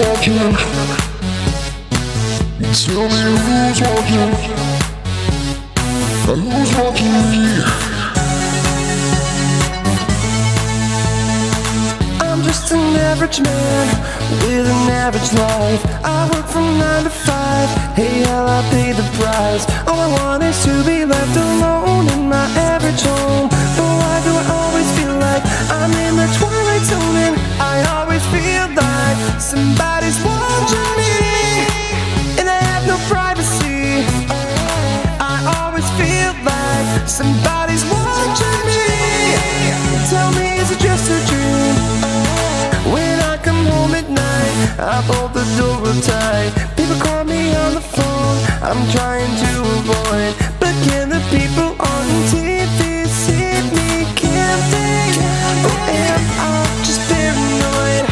watching? Tell me who's watching? And who's watching me? I'm just an average man with an average life. I work from nine to five. Hey, hell, I pay the price. All I want is to be left alone in my average home. But why do I always feel like I'm in the twilight zone? And I always feel like somebody's somebody's watching me. Tell me, just a dream? When I come home at night, I bolt the door real tight. People call me on the phone, I'm trying to avoid. But can the people on TV see me? Can they? Or am I just paranoid?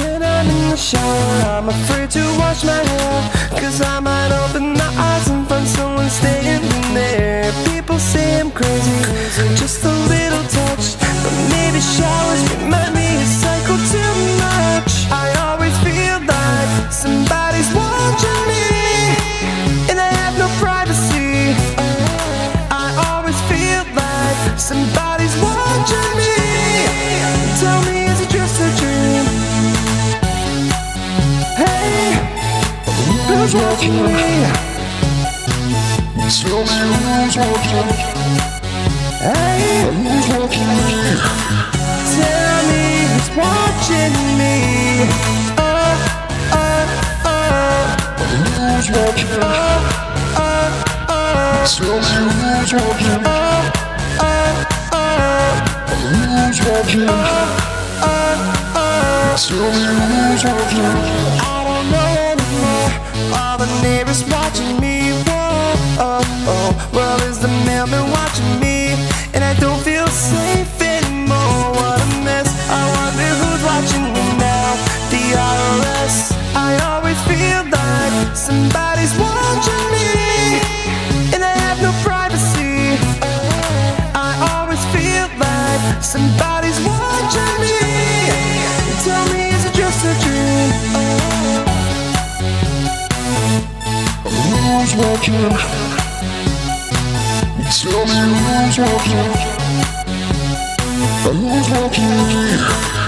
When I'm in the shower, I'm afraid to wash my hair. Just a little touch. But maybe showers remind me to cycle too much. I always feel like somebody's watching me, and I have no privacy. I always feel like somebody's watching me. Tell me, is it just a dream? Hey, who's watching me? Tell me who's watching? Tell me who's watching me? Oh, oh, oh, Who's watching? oh, oh, oh, Tell me who's watching? oh, oh, oh, Who's watching? oh, oh. Me who's watching? I don't know anymore. All the neighbors watching me. Whoa, oh, oh. Well, is the mailman watching me? Somebody's watching me. Tell me, is it just a dream? Who's watching? Tell me who's watching? Who's watching?